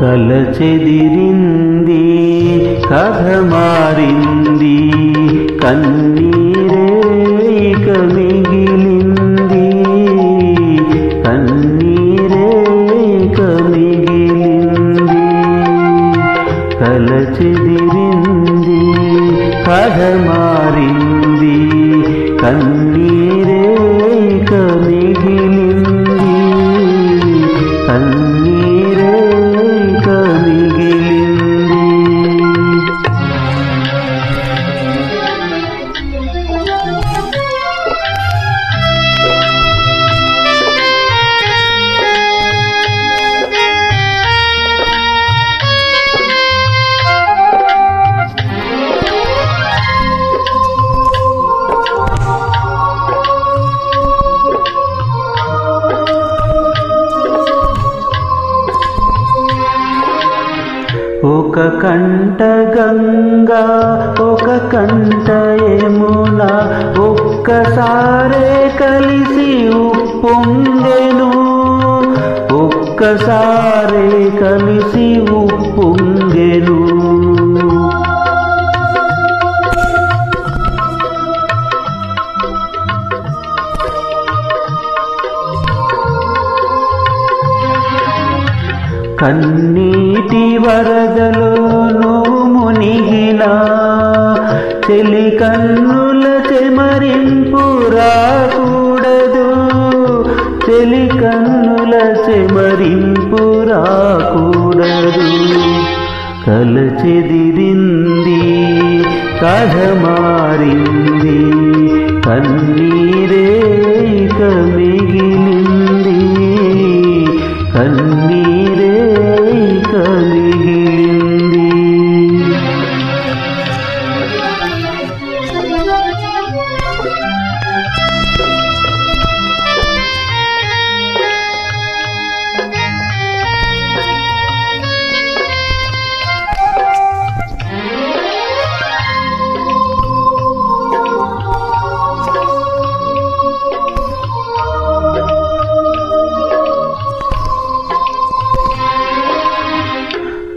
కల చెదిరింది కథ మారింది కన్నీరే ఇక మిగిలింది కన్నీరే ఇక మిగిలింది. కల చెదిరింది కథ మారింది కన్నీ ఒక కంట గంగా ఒక కంట యమున ఒక్కసారే కలిసి ఉప్పొంగెను ఒక్కసారే కలిసి ఉప్పు కన్నీటి వరదలో నువ్వు మునిగినా చెలి కన్నుల చెమరింపు రాకూడదు. చెలి కన్నుల చెమరింపు రాకూడదు. కల చెదిరింది కథ మారింది కన్నీరే కమిగిలి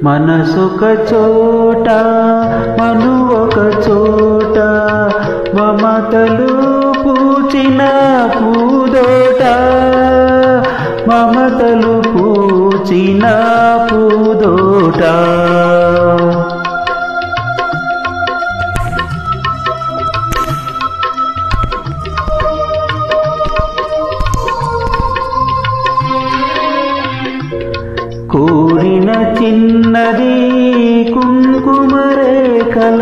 మనసొక చోట మను ఒక చోట మమతలు పూచిన పూదోట. మమతలు పూచిన పూదోట. కోరి చిన్న చిన్నది కుంకుమరేఖల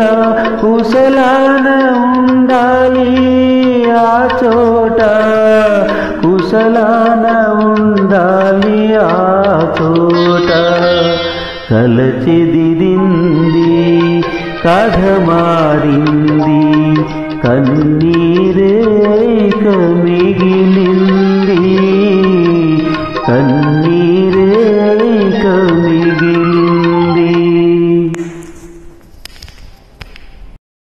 కుశలాన ఉండాలి ఆ చోట. కుశలాన ఉండాలి ఆ చోట. కలచిదిరింది కథ మారింది కన్నీరే కమిగిలింది కన్నీ